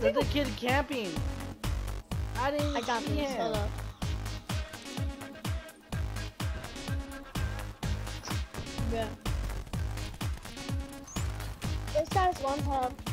There's a kid camping. I didn't I got see him. Hold up. Yeah. This guy's one tap.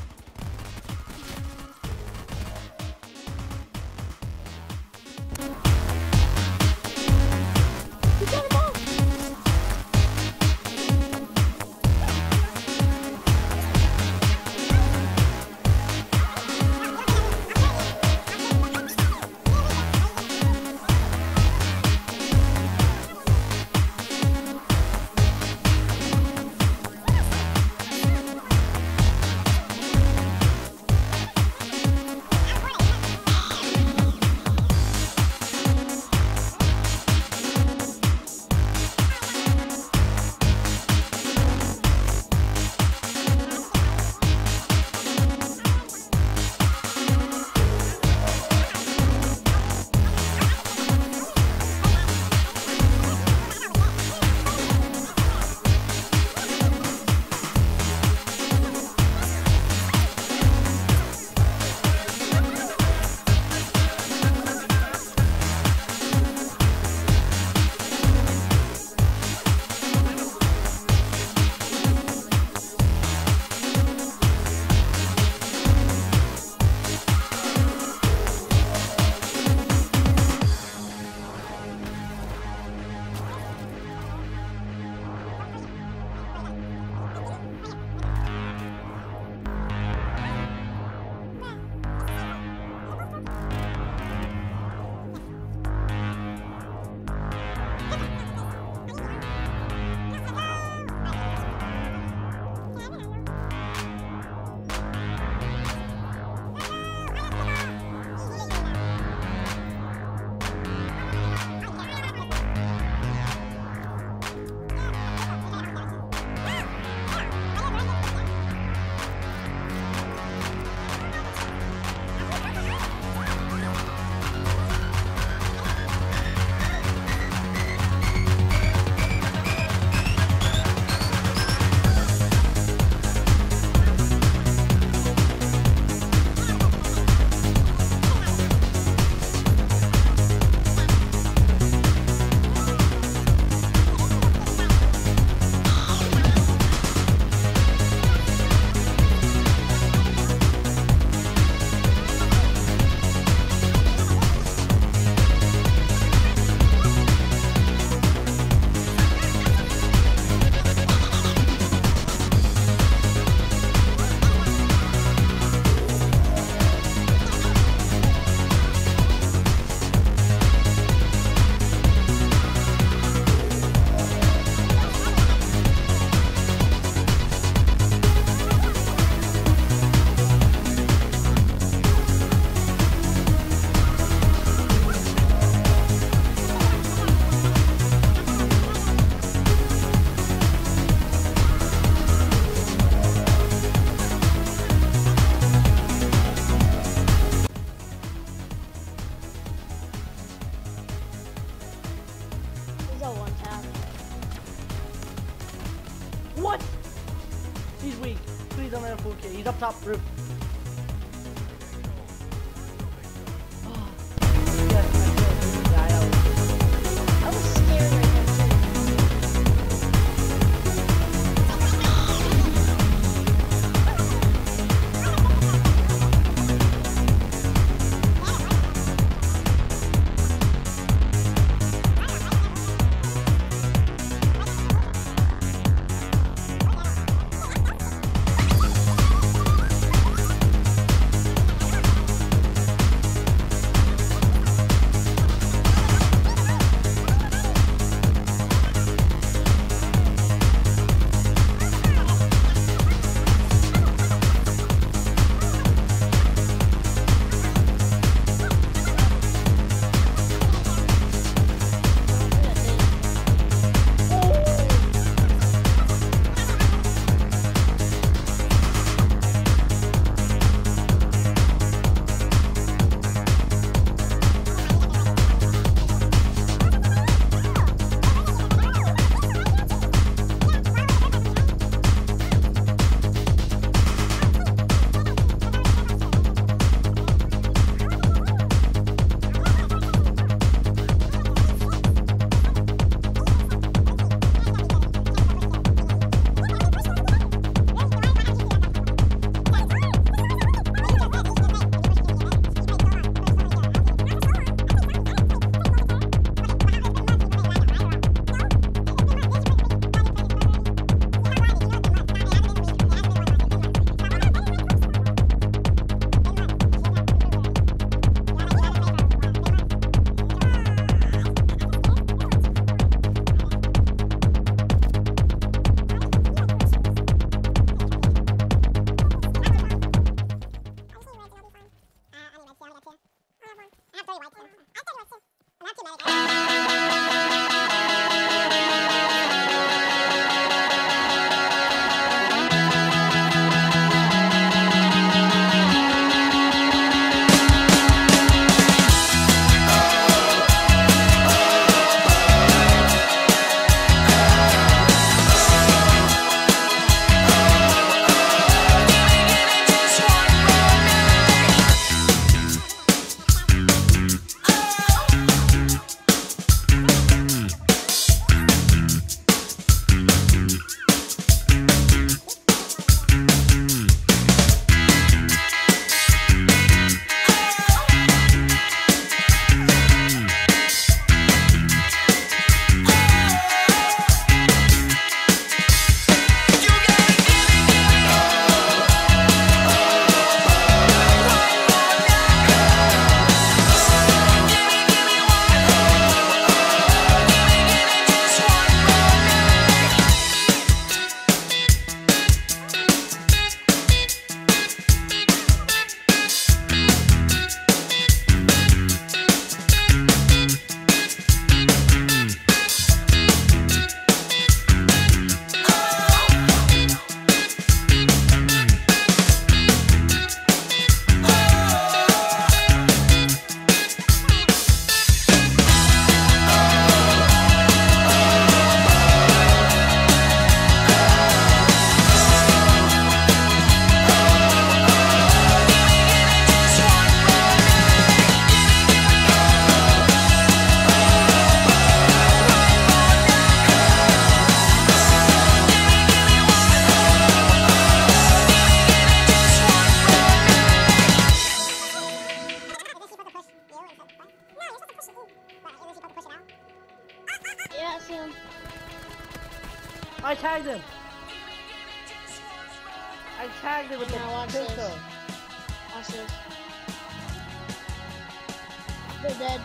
They're dead.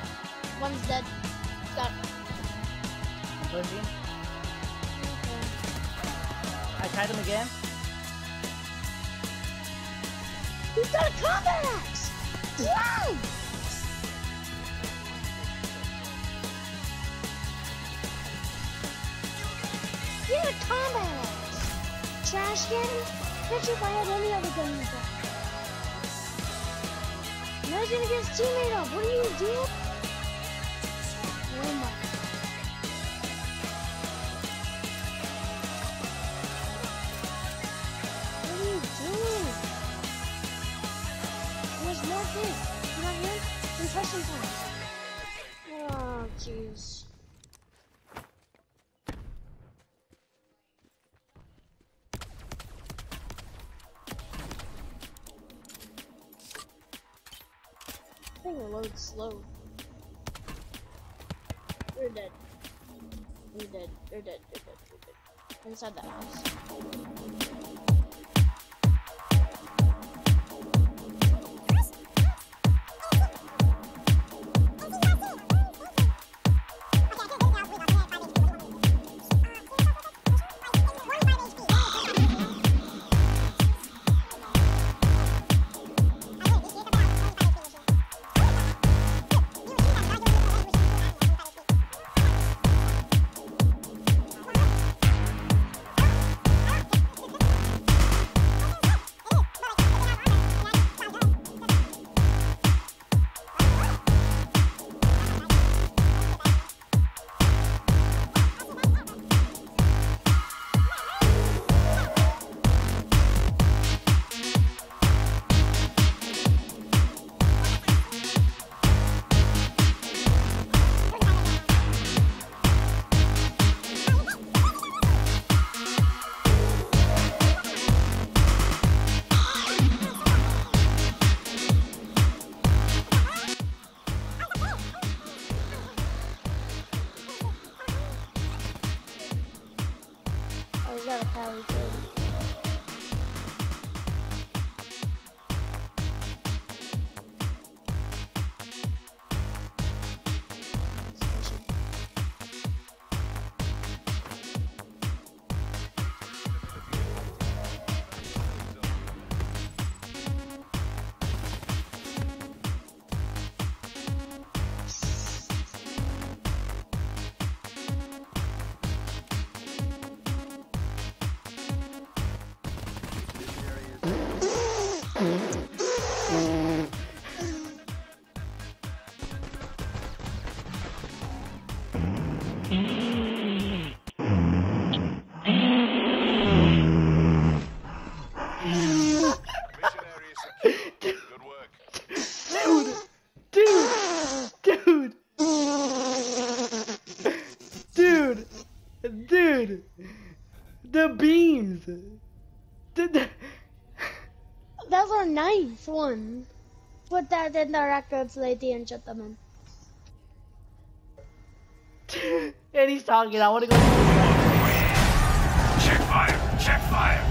One's dead. Got. Where's he? I tied him again. He's got a combat axe! Wow! He had a combat axe! Trash can? Bet you I any other gun he's gonna get his teammate up. What are you gonna? Oh my. What are you doing? Oh, jeez. Thing loads slow. You're dead. You're dead. You're dead. You're dead. You're dead. Inside that house. Dude! Dude! Dude! Dude! The beams! The, the, That's our ninth one. Put that in the records, lady and gentlemen. and he's talking, I wanna go. Check fire. Check fire.